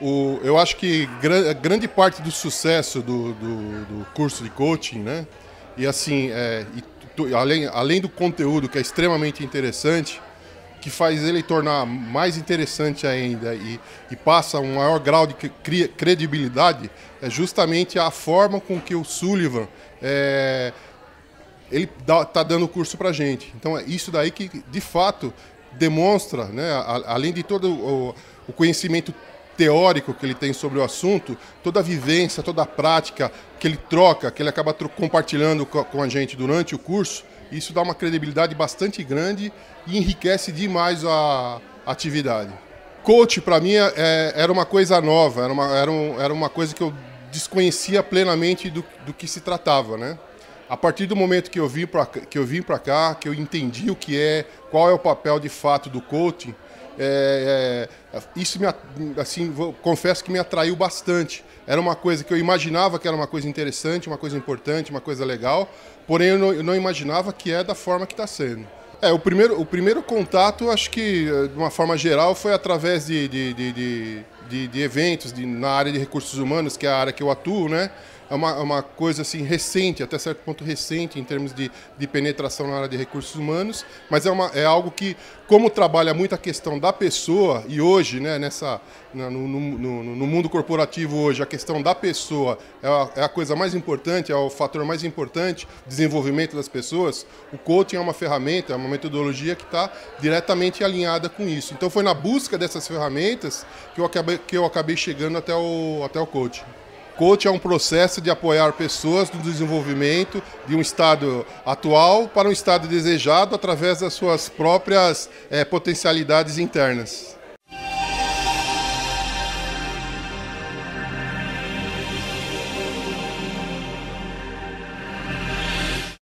O, eu acho que gran, grande parte do sucesso do, do, do, curso de coaching, né? E assim, é, e, além, além do conteúdo que é extremamente interessante, que faz ele tornar mais interessante ainda e, e passa um maior grau de credibilidade é justamente a forma com que o Sullivan é, ele está dando o curso para gente. Então é isso daí que de fato demonstra, né, a, além de todo o, o conhecimento teórico que ele tem sobre o assunto, toda a vivência, toda a prática que ele troca, que ele acaba compartilhando com a gente durante o curso, isso dá uma credibilidade bastante grande e enriquece demais a atividade. Coach, para mim, é, era uma coisa nova, era uma, era, um, era uma coisa que eu desconhecia plenamente do, do que se tratava, né? A partir do momento que eu vim para que eu vim para cá, que eu entendi o que é, qual é o papel de fato do coaching, é, é, isso me, assim, vou, confesso que me atraiu bastante. Era uma coisa que eu imaginava que era uma coisa interessante, uma coisa importante, uma coisa legal, porém eu não, eu não imaginava que é da forma que está sendo. É, o primeiro, o primeiro contato, acho que de uma forma geral, foi através de, de, de, de, de eventos na área de recursos humanos, que é a área que eu atuo, né? É uma, é uma coisa assim recente, até certo ponto recente em termos de, de penetração na área de recursos humanos, mas é, uma, é algo que, como trabalha muito a questão da pessoa, e hoje, né, nessa, no, no, no, no mundo corporativo hoje, a questão da pessoa é a, é a, coisa mais importante, é o fator mais importante, desenvolvimento das pessoas, o coaching é uma ferramenta, é uma metodologia que está diretamente alinhada com isso. Então foi na busca dessas ferramentas que eu acabei, que eu acabei chegando até o, até o coaching. Coach é um processo de apoiar pessoas no desenvolvimento de um estado atual para um estado desejado através das suas próprias é, potencialidades internas.